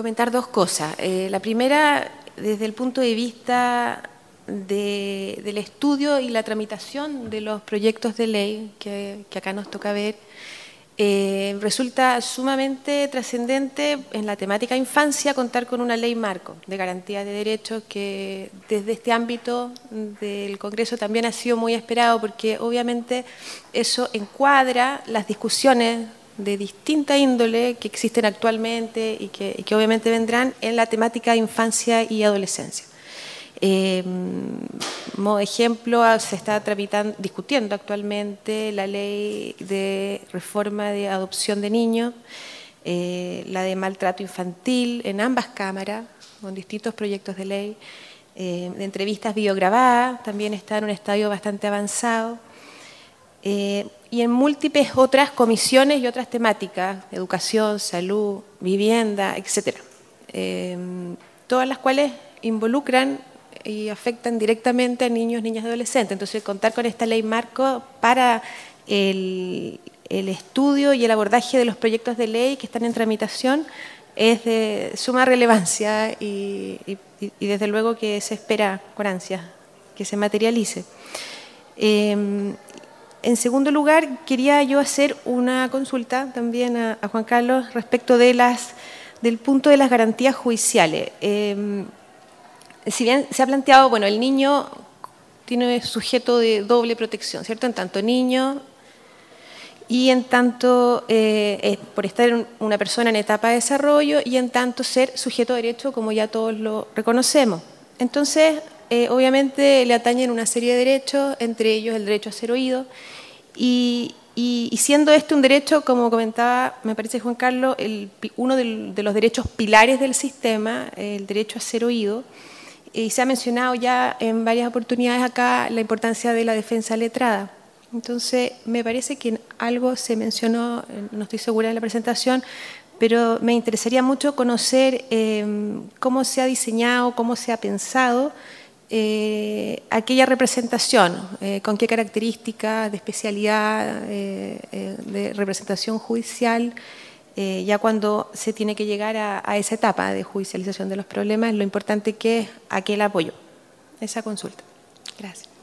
comentar dos cosas. Eh, la primera, desde el punto de vista del estudio y la tramitación de los proyectos de ley que, acá nos toca ver, eh, resulta sumamente trascendente en la temática infancia contar con una ley marco de garantía de derechos que desde este ámbito del Congreso también ha sido muy esperado porque obviamente eso encuadra las discusiones de distinta índole que existen actualmente y que, obviamente vendrán en la temática de infancia y adolescencia. Eh, como ejemplo, se está tramitando, discutiendo actualmente la ley de reforma de adopción de niños, eh, la de maltrato infantil en ambas cámaras, con distintos proyectos de ley, eh, de entrevistas videograbadas, también está en un estadio bastante avanzado. Eh, y en múltiples otras comisiones y otras temáticas, educación, salud, vivienda, etc. Eh, todas las cuales involucran y afectan directamente a niños, niñas y adolescentes. Entonces, contar con esta ley marco para el, estudio y el abordaje de los proyectos de ley que están en tramitación es de suma relevancia y, desde luego que se espera con ansia que se materialice. Eh, en segundo lugar, quería yo hacer una consulta también a, Juan Carlos respecto de las, del punto de las garantías judiciales. Em, si bien se ha planteado, bueno, el niño tiene sujeto de doble protección, ¿cierto? En tanto niño y en tanto eh, por estar una persona en etapa de desarrollo y en tanto ser sujeto de derecho, como ya todos lo reconocemos. Entonces, eh, obviamente le atañen una serie de derechos, entre ellos el derecho a ser oído, y, siendo este un derecho, como comentaba, me parece Juan Carlos, uno de los derechos pilares del sistema, el derecho a ser oído, y se ha mencionado ya en varias oportunidades acá la importancia de la defensa letrada. Entonces, me parece que algo se mencionó, no estoy segura de la presentación, pero me interesaría mucho conocer eh, cómo se ha diseñado, cómo se ha pensado eh, aquella representación, eh, con qué características de especialidad, eh, de representación judicial, ya cuando se tiene que llegar a, a, esa etapa de judicialización de los problemas, lo importante que es aquel apoyo, esa consulta. Gracias.